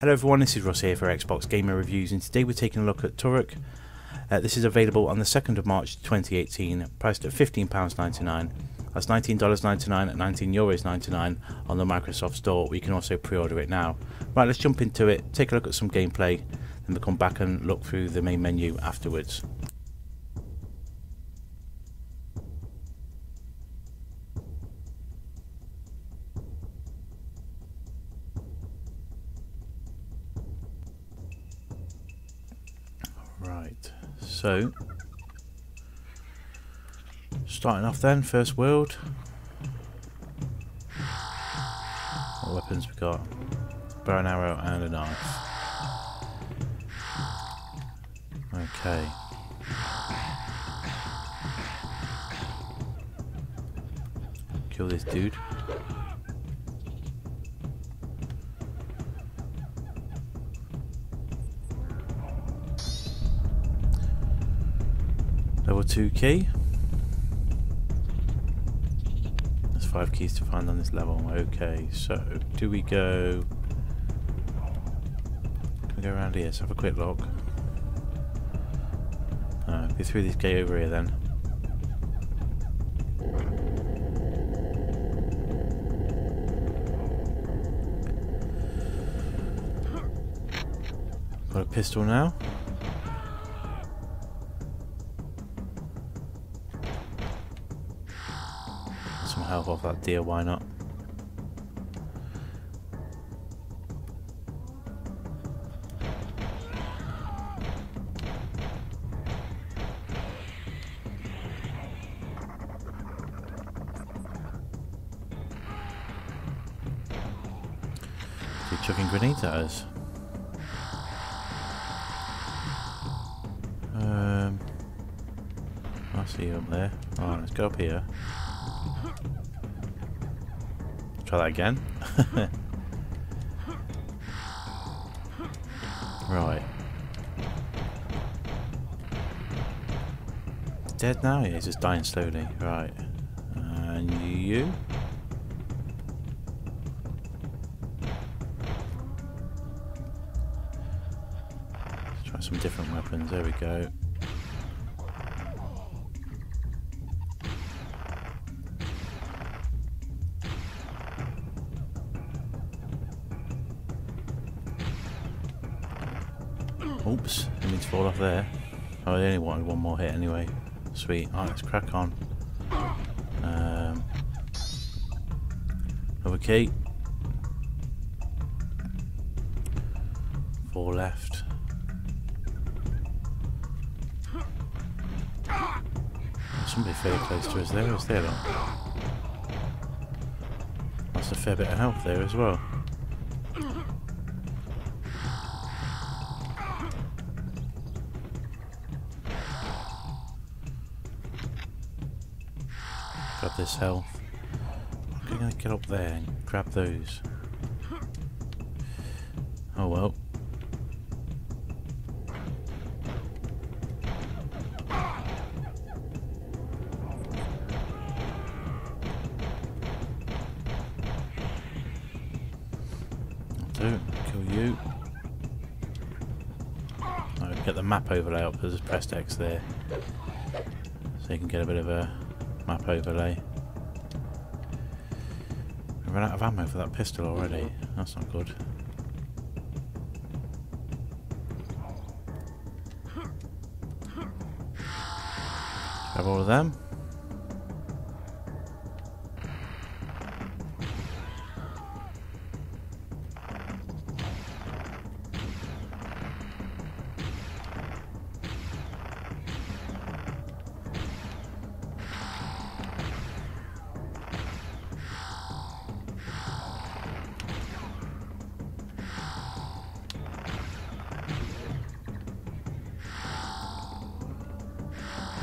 Hello everyone, this is Ross here for Xbox Gamer Reviews and today we're taking a look at Turok. Uh, this is available on the 2nd of March 2018, priced at £15.99. That's $19.99 and €19.99 on the Microsoft Store. We can also pre-order it now. Right, let's jump into it, take a look at some gameplay, then we'll come back and look through the main menu afterwards. So starting off then, first world. What weapons we got? Bow and arrow and a knife. Okay. Kill this dude. Level 2 key. There's five keys to find on this level. Okay, so do we go... Can we go around here? Let's have a quick look. Uh, go through this gate over here then. Got a pistol now. Health off that deer, why not? Keep chucking grenades at us. Um, I see you up there. Alright, let's go up here. Try that again. right. Dead now? Yeah, he's just dying slowly. Right. And you? Let's try some different weapons. There we go. To fall off there. Oh, I only wanted one more hit anyway. Sweet. Alright, let's crack on. Um, another key. Four left. Somebody fairly close to us there, is there? That's a fair bit of health there as well. Grab this health. I'm gonna get up there and grab those. Oh well. I'll. Kill you. I'll get the map overlay up. There's pressed X there. So you can get a bit of a map overlay. I ran out of ammo for that pistol already. That's not good. Grab all of them.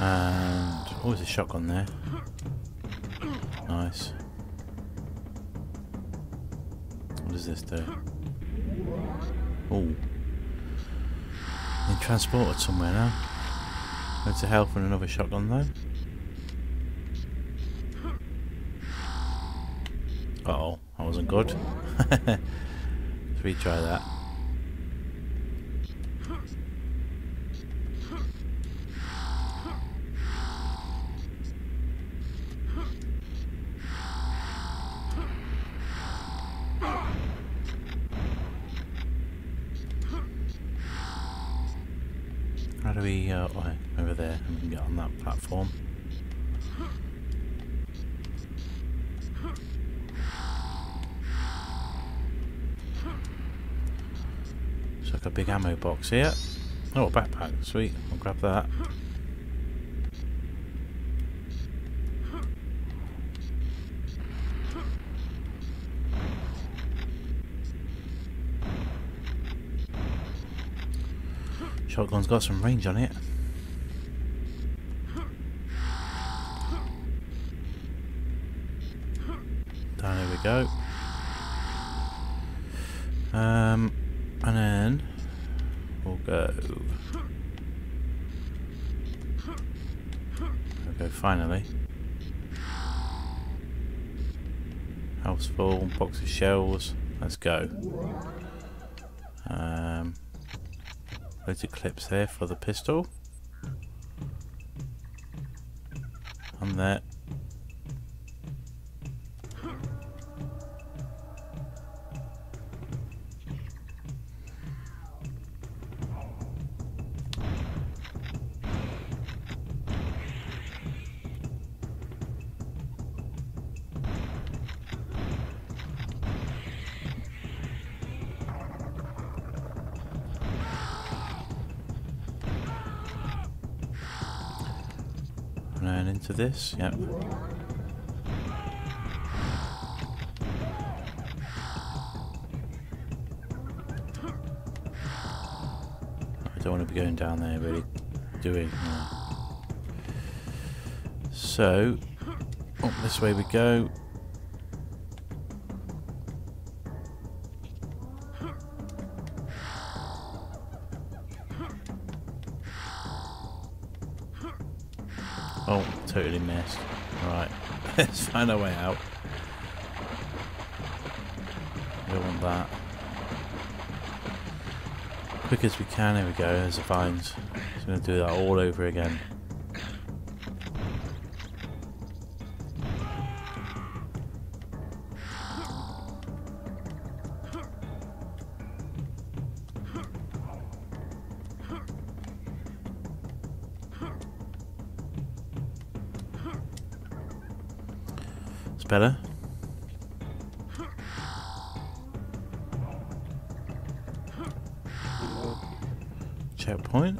And oh, there's a shotgun there. Nice. What does this do? Oh, been transported somewhere now. Loads of health and another shotgun though. Uh oh, that wasn't good. Let's retry that. How do we, uh, oh, over there, and get on that platform. It's like a big ammo box here. Oh, backpack, sweet, I'll grab that. Shotgun's got some range on it. Down we go. Um, and then we'll go. We'll finally. House full, box of shells. Let's go. Um, loads of clips there for the pistol. And there. And into this, yep. I don't want to be going down there really doing uh, so up this way we go totally missed. Right, let's find our way out. We don't want that. Quick as we can, here we go, there's the vines. Going to do that all over again. Better. Checkpoint.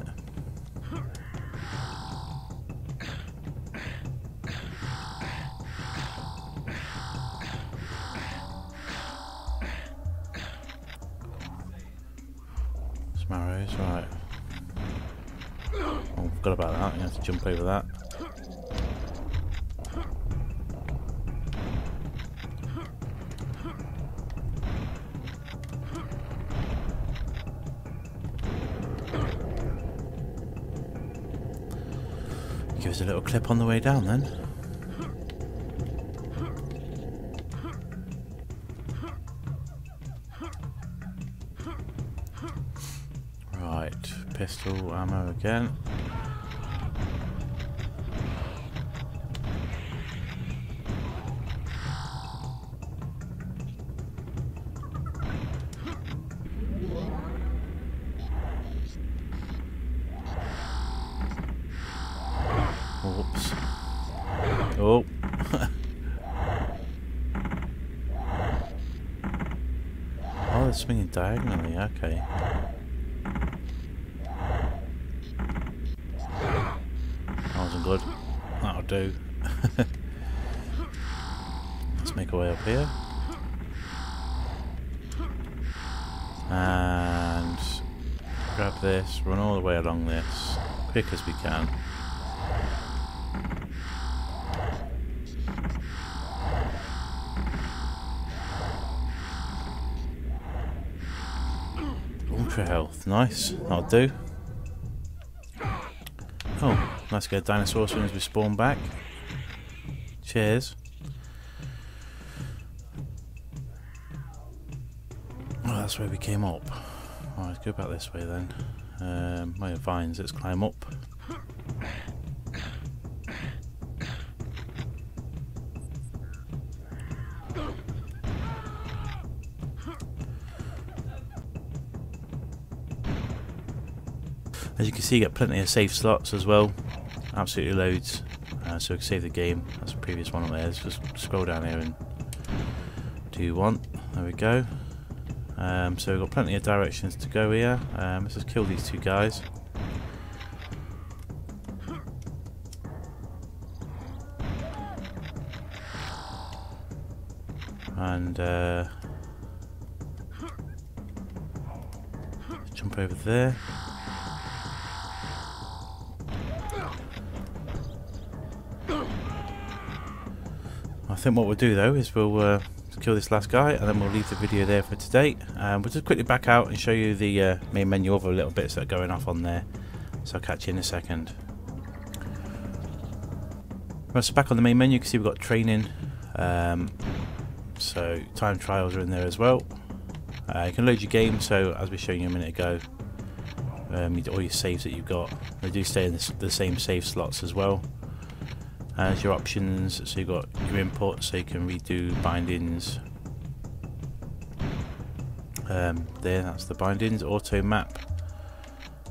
Smarrows, right. Oh, forgot about that. You have to jump over that. Clip on the way down then. Right, pistol ammo again. Oops. Oh. oh, they're swinging diagonally, okay. That wasn't good. That'll do. Let's make our way up here. And grab this, run all the way along this, quick as we can. nice. I'll do. Oh, let's get dinosaur as soon as we spawn back. Cheers. Oh, that's where we came up. Alright, let's go back this way then. Um, my vines, let's climb up. As you can see, you get plenty of save slots as well. Absolutely loads. Uh, so we can save the game. That's the previous one up there. Let's just scroll down here and do one. There we go. Um, so we've got plenty of directions to go here. Um, let's just kill these two guys. And uh, jump over there. Think what we'll do though is we'll uh, kill this last guy and then we'll leave the video there for today. Um, we'll just quickly back out and show you the uh, main menu of the little bits that are going off on there. So I'll catch you in a second. Right, so back on the main menu you can see we've got training. Um, so time trials are in there as well. Uh, you can load your game so as we showed you a minute ago um, all your saves that you've got they do stay in the, the same save slots as well as your options so you've got your input so you can redo bindings. Um, there that's the bindings. Auto map.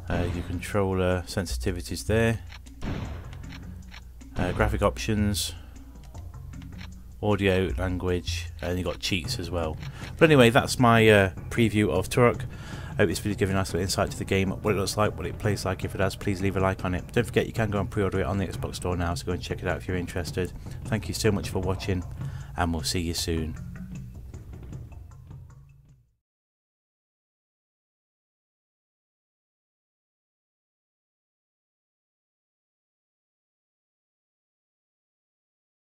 Uh, your controller sensitivities there. Uh, graphic options. Audio language and you've got cheats as well. But anyway that's my uh, preview of Turok I hope this video gives you a nice little insight to the game, what it looks like, what it plays like. If it does, please leave a like on it. Don't forget you can go and pre-order it on the Xbox Store now, so go and check it out if you're interested. Thank you so much for watching, and we'll see you soon.